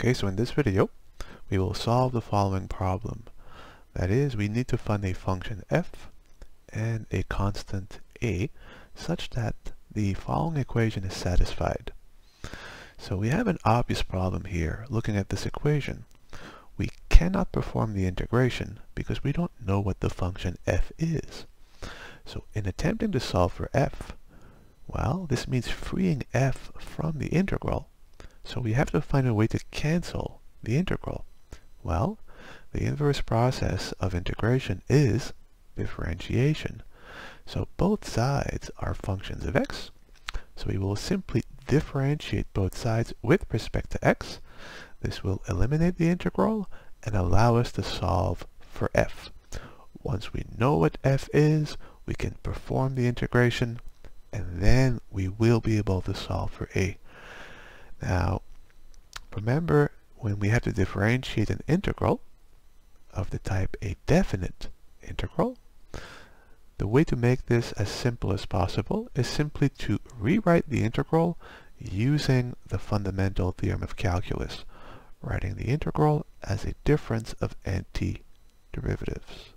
Okay, so in this video, we will solve the following problem. That is, we need to find a function f and a constant a such that the following equation is satisfied. So we have an obvious problem here looking at this equation. We cannot perform the integration because we don't know what the function f is. So in attempting to solve for f, well, this means freeing f from the integral. So we have to find a way to cancel the integral. Well, the inverse process of integration is differentiation. So both sides are functions of x. So we will simply differentiate both sides with respect to x. This will eliminate the integral and allow us to solve for f. Once we know what f is, we can perform the integration and then we will be able to solve for a. Now, remember when we have to differentiate an integral of the type a definite integral, the way to make this as simple as possible is simply to rewrite the integral using the fundamental theorem of calculus, writing the integral as a difference of antiderivatives.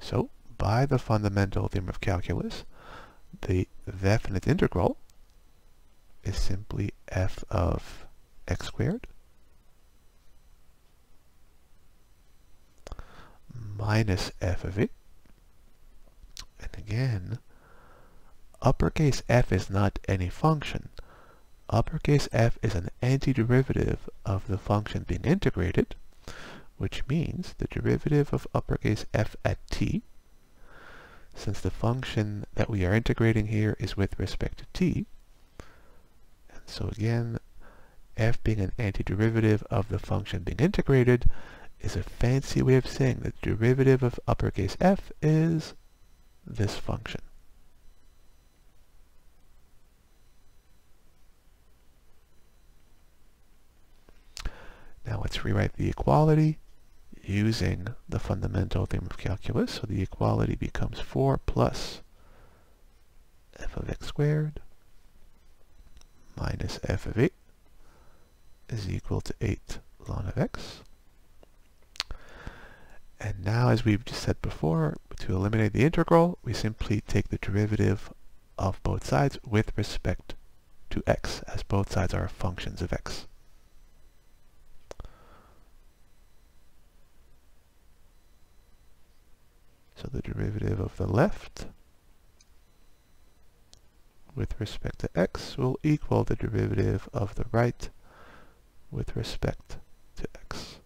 So, by the fundamental theorem of calculus, the definite integral is simply f of x squared minus f of it. And again, uppercase f is not any function. Uppercase f is an antiderivative of the function being integrated, which means the derivative of uppercase f at t, since the function that we are integrating here is with respect to t, so again, f being an antiderivative of the function being integrated, is a fancy way of saying that the derivative of uppercase f is this function. Now let's rewrite the equality using the fundamental theorem of calculus. So the equality becomes 4 plus f of x squared minus f of 8 is equal to 8 ln of x. And now, as we've just said before, to eliminate the integral, we simply take the derivative of both sides with respect to x, as both sides are functions of x. So the derivative of the left with respect to x will equal the derivative of the right with respect to x.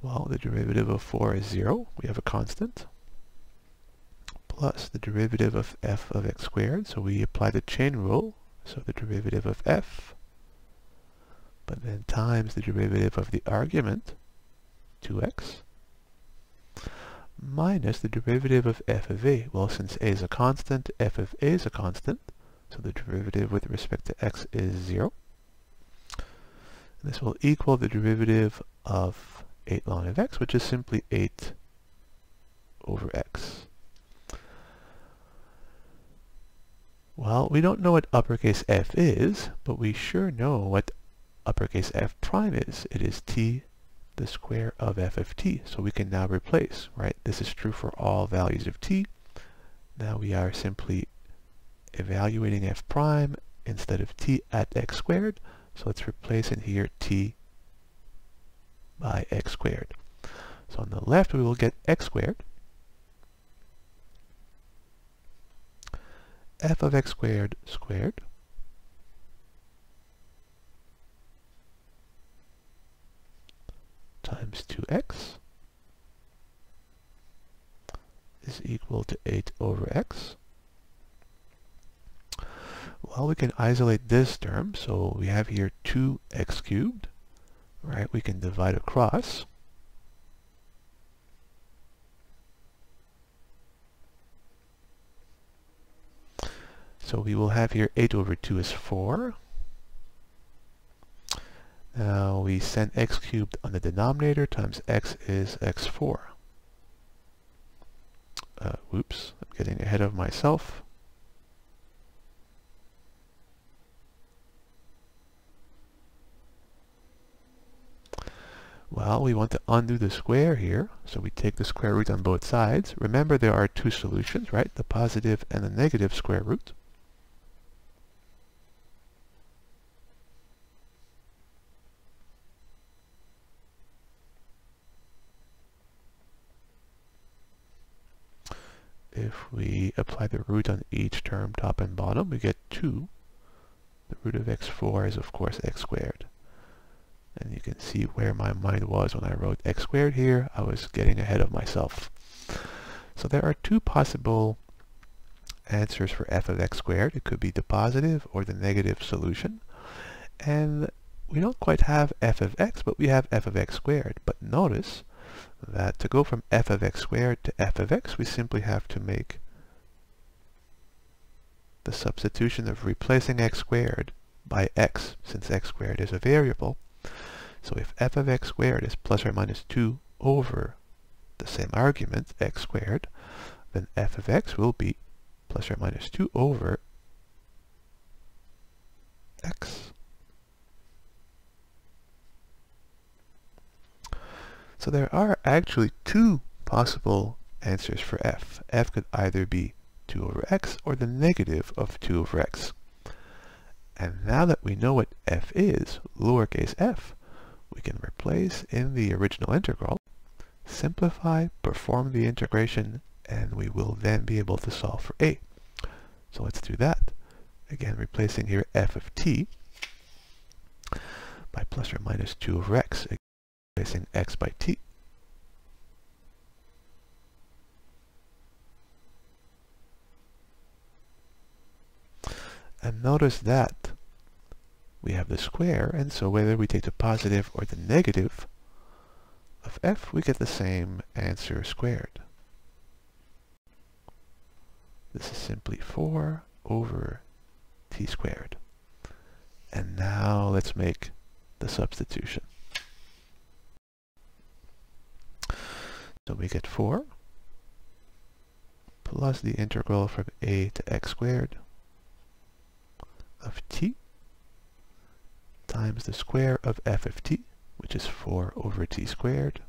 Well, the derivative of 4 is 0. We have a constant. Plus the derivative of f of x squared. So we apply the chain rule. So the derivative of f, but then times the derivative of the argument, 2x, minus the derivative of f of a. Well, since a is a constant, f of a is a constant. So the derivative with respect to x is 0. And this will equal the derivative of 8 ln of x, which is simply 8 over x. Well, we don't know what uppercase f is, but we sure know what uppercase f prime is. It is t the square of f of t. So we can now replace, right? This is true for all values of t. Now we are simply evaluating f prime instead of t at x squared. So let's replace in here t by x squared. So on the left we will get x squared. f of x squared squared 2x is equal to 8 over x. Well, we can isolate this term, so we have here 2x cubed right, we can divide across. So we will have here 8 over 2 is 4. Now we send x cubed on the denominator times x is x4. Uh, whoops, I'm getting ahead of myself. Well, we want to undo the square here, so we take the square root on both sides. Remember there are two solutions, right? The positive and the negative square root. If we apply the root on each term, top and bottom, we get 2. The root of x4 is, of course, x squared. And you can see where my mind was when I wrote x squared here. I was getting ahead of myself. So there are two possible answers for f of x squared. It could be the positive or the negative solution. And we don't quite have f of x, but we have f of x squared. But notice that to go from f of x squared to f of x, we simply have to make the substitution of replacing x squared by x, since x squared is a variable, so if f of x squared is plus or minus 2 over the same argument, x squared, then f of x will be plus or minus 2 over x. So there are actually two possible answers for f. f could either be 2 over x or the negative of 2 over x. And now that we know what f is, lowercase f, we can replace in the original integral, simplify, perform the integration, and we will then be able to solve for a. So let's do that. Again, replacing here f of t by plus or minus 2 over x, replacing x by t. And notice that we have the square, and so whether we take the positive or the negative of f, we get the same answer squared. This is simply 4 over t squared. And now let's make the substitution. So we get 4 plus the integral from a to x squared of t times the square of f of t, which is 4 over t squared,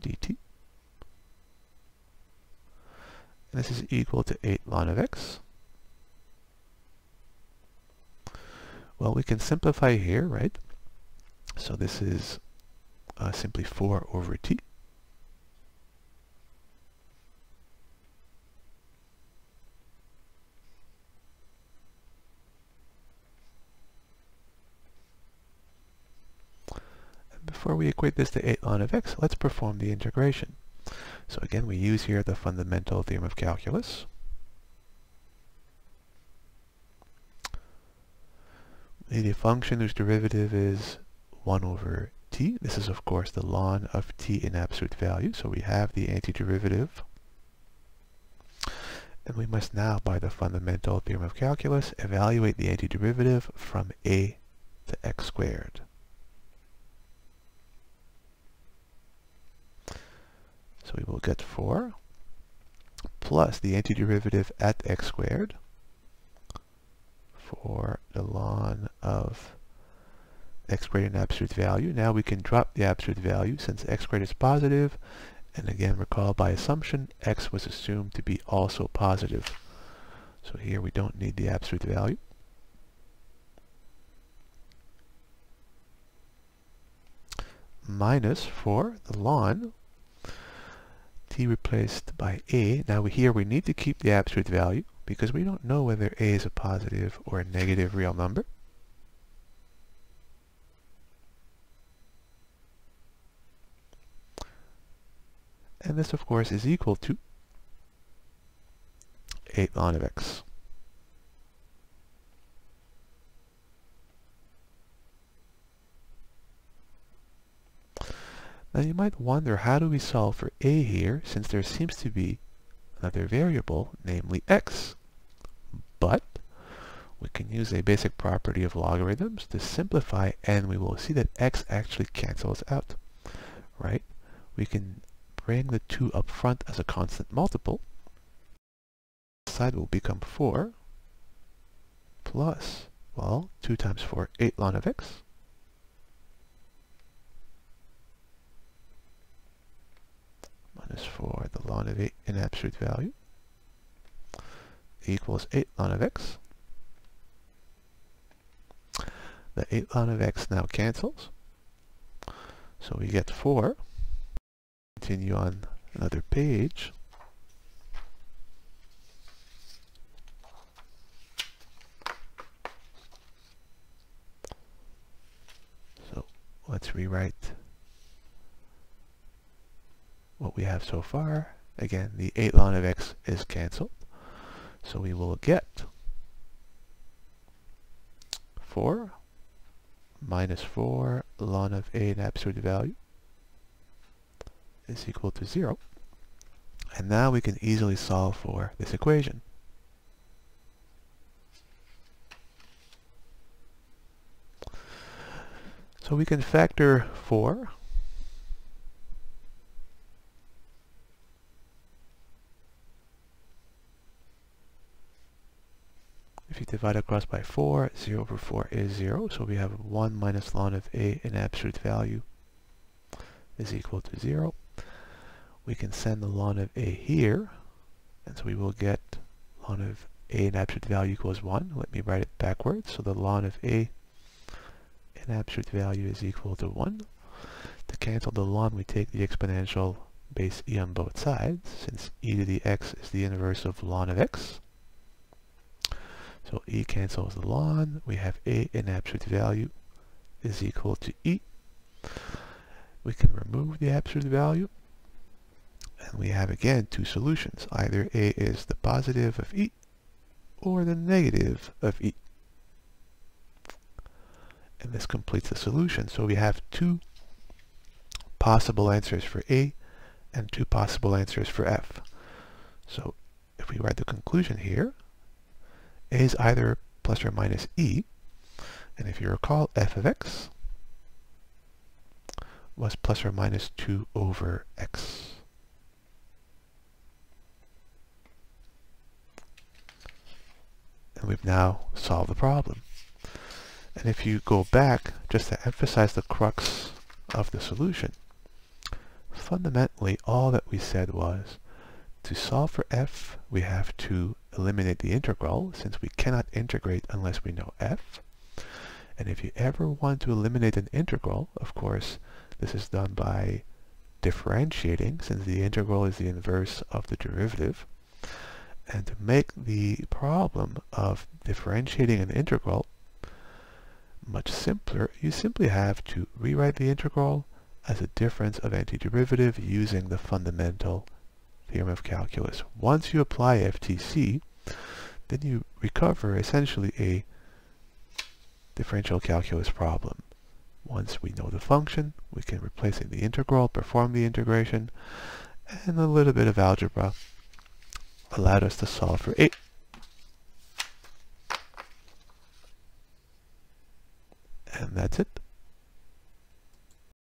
dt. And this is equal to 8 ln of x. Well, we can simplify here, right? So this is uh, simply 4 over t. before we equate this to 8 ln of x, let's perform the integration. So again, we use here the fundamental theorem of calculus. The function whose derivative is 1 over t. This is, of course, the ln of t in absolute value, so we have the antiderivative. And we must now, by the fundamental theorem of calculus, evaluate the antiderivative from a to x squared. We will get 4 plus the antiderivative at x squared for the ln of x squared in absolute value. Now we can drop the absolute value since x squared is positive. And again, recall by assumption, x was assumed to be also positive. So here we don't need the absolute value. Minus 4, the ln t replaced by a. Now here we need to keep the absolute value because we don't know whether a is a positive or a negative real number. And this of course is equal to 8 ln of x. Now you might wonder how do we solve for a here since there seems to be another variable, namely x. But we can use a basic property of logarithms to simplify and we will see that x actually cancels out, right? We can bring the 2 up front as a constant multiple. Side will become 4 plus, well, 2 times 4, 8 ln of x. Minus 4, the ln of 8 in absolute value equals 8 ln of x. The 8 ln of x now cancels. So we get 4. Continue on another page. So let's rewrite what we have so far. Again, the 8 ln of x is cancelled. So we will get 4 minus 4 ln of a in absolute value is equal to 0. And now we can easily solve for this equation. So we can factor 4 divide across by 4, 0 over 4 is 0, so we have 1 minus ln of a in absolute value is equal to 0. We can send the ln of a here, and so we will get ln of a in absolute value equals 1. Let me write it backwards. So the ln of a in absolute value is equal to 1. To cancel the ln, we take the exponential base e on both sides, since e to the x is the inverse of ln of x. So E cancels the ln. We have A in absolute value is equal to E. We can remove the absolute value. And we have again two solutions. Either A is the positive of E or the negative of E. And this completes the solution. So we have two possible answers for A and two possible answers for F. So if we write the conclusion here, is either plus or minus e, and if you recall, f of x was plus or minus 2 over x. And we've now solved the problem. And if you go back, just to emphasize the crux of the solution, fundamentally all that we said was to solve for f, we have to eliminate the integral, since we cannot integrate unless we know f. And if you ever want to eliminate an integral, of course, this is done by differentiating, since the integral is the inverse of the derivative. And to make the problem of differentiating an integral much simpler, you simply have to rewrite the integral as a difference of antiderivative using the fundamental theorem of calculus. Once you apply FTC, then you recover essentially a differential calculus problem. Once we know the function, we can replace in the integral, perform the integration, and a little bit of algebra allowed us to solve for 8. And that's it.